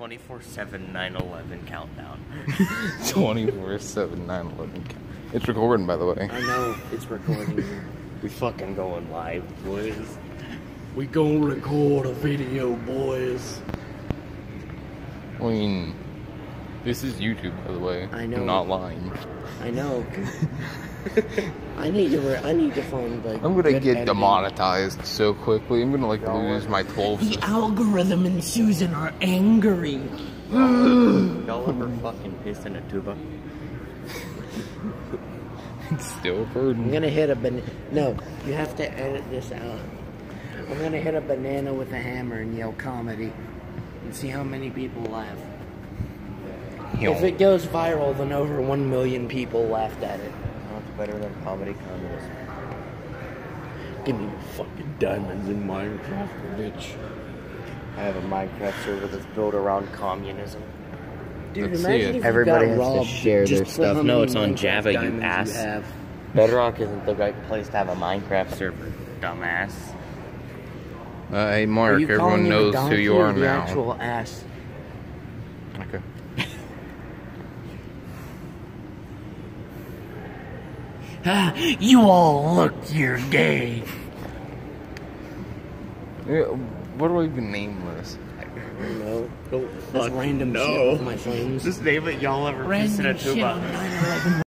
24 7 9 11 countdown. 24 7 9 11. It's recording, by the way. I know, it's recording. we fucking going live, boys. We gonna record a video, boys. I mean, this is YouTube, by the way. I know. I'm not lying. I know. I need to. Re- I need to find like. I'm gonna get editing. demonetized so quickly. I'm gonna like lose my 12 The algorithm and Susan are angry. Y'all ever fucking piss in a tuba? It's still a I'm gonna hit a banana. No, you have to edit this out. I'm gonna hit a banana with a hammer and yell comedy, and see how many people laugh. If it goes viral, then over one million people laughed at it. That's better than comedy communism. Give me fucking diamonds in Minecraft, bitch. I have a Minecraft server that's built around communism. Dude, Let's see imagine it. if Everybody you has to robbed, share just their put stuff. how No, many it's on Minecraft Java, you diamonds ass. have. Bedrock isn't the right place to have a Minecraft server, dumbass. Uh, hey, Are Mark, you calling everyone me the knows who donkey you or are the now. Actual ass. Okay. you all look you're gay. Yeah, what do I even name this? No, don't That's random no. shit with my friends. Just name it, y'all ever piss in a Random tuba. on 9/11